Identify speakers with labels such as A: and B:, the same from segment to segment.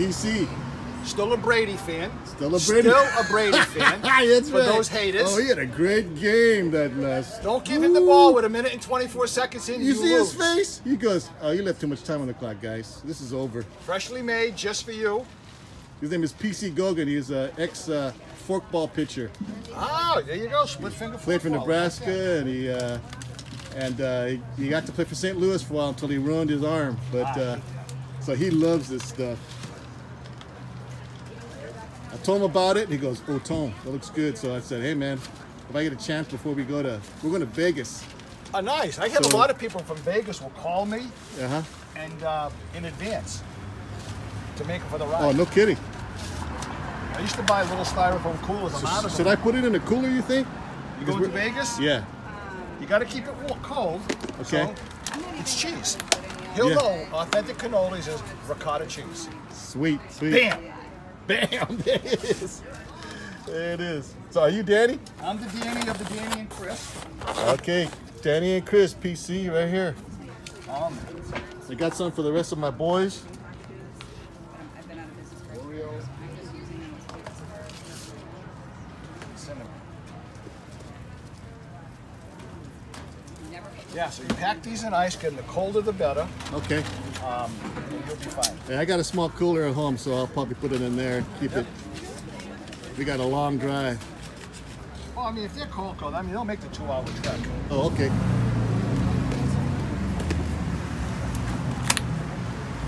A: PC.
B: Still a Brady fan.
A: Still a Brady.
B: Still a Brady fan.
A: That's
B: for
A: right.
B: those haters.
A: Oh, he had a great game that last.
B: Don't give him the ball with a minute and 24 seconds in.
A: You,
B: You,
A: see
B: lose.
A: his face? He goes, "Oh, you left too much time on the clock, guys. This is over."
B: Freshly made, just for you.
A: His name is PC Goguen. He's an ex uh, forkball pitcher.
B: Ah, there you go. Split finger.
A: Played for. Nebraska, and he uh, and uh, he, he got to play for St. Louis for a while until he ruined his arm. But uh, so he loves this stuff. I told him about it, and he goes, "Oh, Tom, that looks good." So I said, "Hey, man, if I get a chance before we go to, we're going to Vegas."
B: Ah, nice. I have
A: So-
B: a lot of people from Vegas will call me
A: Uh huh.
B: and uh, in advance to make it for the ride.
A: Oh, no kidding.
B: I used to buy little styrofoam coolers. Of
A: Should
B: them.
A: I put it in a cooler? You think?
B: You going to Vegas?
A: Yeah.
B: You got to keep it cold.
A: Okay.
B: So it's cheese. He'll
A: Yeah.
B: know authentic cannolis is ricotta cheese.
A: Sweet, sweet.
B: Bam!
A: Bam! There it is. There it is. So are you Danny?
B: I'm the Danny of the Danny and Chris.
A: Okay, Danny and Chris, PC right here.
B: Um,
A: I got some for the rest of my boys.
C: I've been out of business for years. I'm just using them as
B: cinnamon.
C: Never
B: Yeah, so you pack these in ice, getting the colder the better,
A: Okay.
B: um, and you'll be fine.
A: Yeah, I got a small cooler at home, so I'll probably put it in there. And keep it. We got a long drive.
B: Well, I mean, if they're cold, cold, I mean, they'll make the two-hour trek.
A: Oh, okay.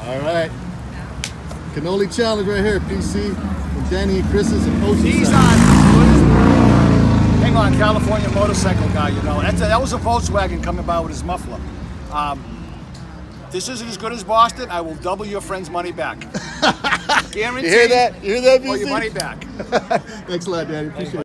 A: All right. Cannoli challenge right here, PC. From Danny and Chris's and
B: He's on. California motorcycle guy. You know, That's a, that was a Volkswagen coming by with his muffler. Um, this isn't as good as Boston. I will double your friend's money back. Guaranteed.
A: You hear that? You hear that,
B: Or your money back.
A: Thanks a lot, Daddy. Appreciate it.